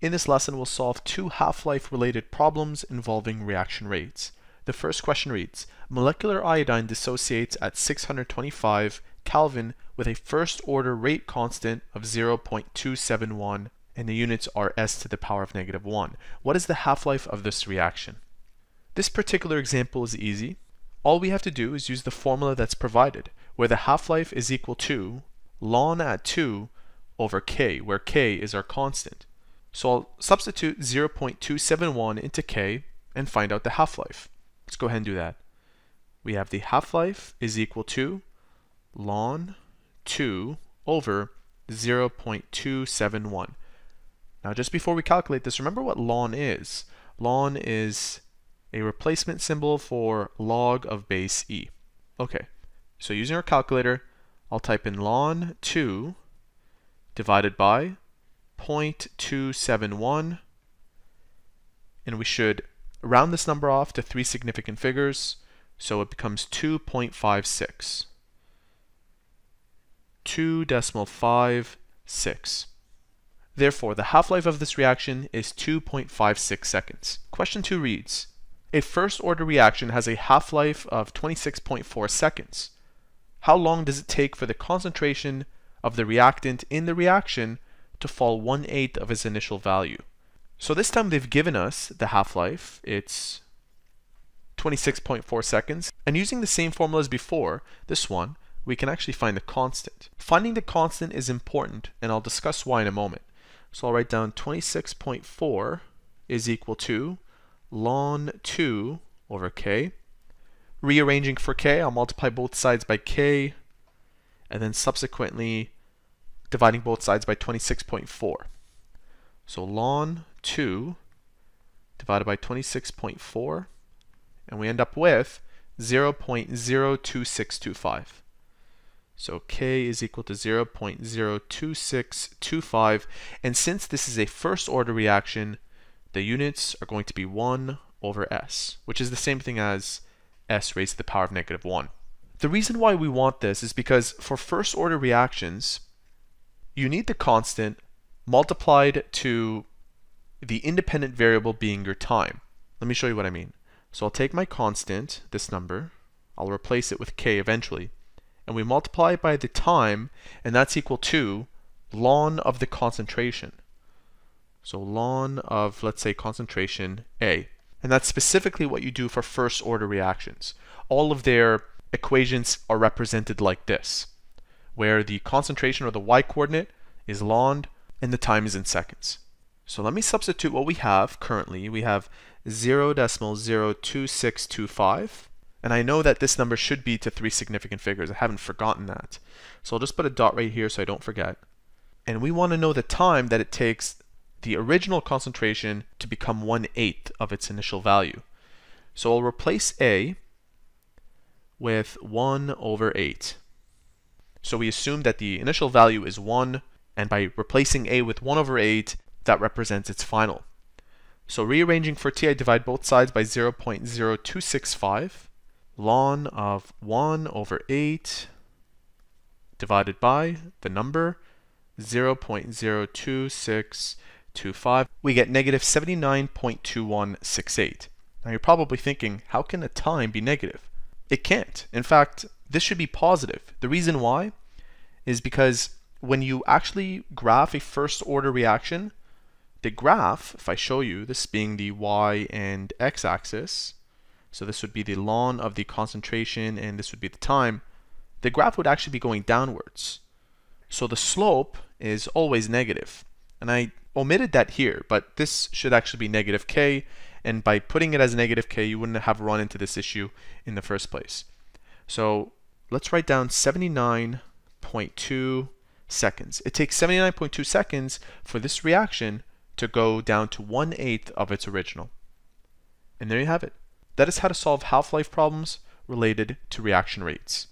In this lesson, we'll solve two half-life related problems involving reaction rates. The first question reads, molecular iodine dissociates at 625 Kelvin with a first order rate constant of 0.271 and the units are s to the power of negative 1. What is the half-life of this reaction? This particular example is easy. All we have to do is use the formula that's provided, where the half-life is equal to ln at 2 over k, where k is our constant. So I'll substitute 0.271 into K and find out the half-life. Let's go ahead and do that. We have the half-life is equal to ln 2 over 0.271. Now just before we calculate this, remember what ln is. ln is a replacement symbol for log of base e. Okay, so using our calculator, I'll type in ln 2 divided by 0.271 and we should round this number off to three significant figures so it becomes 2.56 2 decimal 5 6 Therefore, the half-life of this reaction is 2.56 seconds. Question 2 reads, A first-order reaction has a half-life of 26.4 seconds. How long does it take for the concentration of the reactant in the reaction to fall one eighth of its initial value. So this time they've given us the half-life. It's 26.4 seconds. And using the same formula as before, this one, we can actually find the constant. Finding the constant is important, and I'll discuss why in a moment. So I'll write down 26.4 is equal to ln 2 over k. Rearranging for k, I'll multiply both sides by k, and then subsequently dividing both sides by 26.4. So ln 2 divided by 26.4, and we end up with 0.02625. So k is equal to 0.02625, and since this is a first order reaction, the units are going to be 1 over s, which is the same thing as s raised to the power of negative 1. The reason why we want this is because for first order reactions, you need the constant multiplied to the independent variable being your time. Let me show you what I mean. So I'll take my constant, this number, I'll replace it with k eventually, and we multiply it by the time, and that's equal to ln of the concentration. So ln of, let's say, concentration A. And that's specifically what you do for first order reactions. All of their equations are represented like this where the concentration or the y coordinate is ln and the time is in seconds. So let me substitute what we have currently. We have 0 decimal 0.02625 and I know that this number should be to three significant figures. I haven't forgotten that. So I'll just put a dot right here so I don't forget. And we want to know the time that it takes the original concentration to become 1 8th of its initial value. So I'll replace A with 1 over 8. So we assume that the initial value is 1, and by replacing a with 1 over 8, that represents its final. So rearranging for t, I divide both sides by 0.0265. ln of 1 over 8 divided by the number 0.02625. We get negative 79.2168. Now you're probably thinking, how can a time be negative? It can't. In fact, this should be positive. The reason why is because when you actually graph a first order reaction, the graph, if I show you, this being the y and x axis, so this would be the ln of the concentration and this would be the time, the graph would actually be going downwards. So the slope is always negative. And I omitted that here, but this should actually be negative k, and by putting it as negative k, you wouldn't have run into this issue in the first place. So let's write down 79.2 seconds. It takes 79.2 seconds for this reaction to go down to 1 8th of its original. And there you have it. That is how to solve half-life problems related to reaction rates.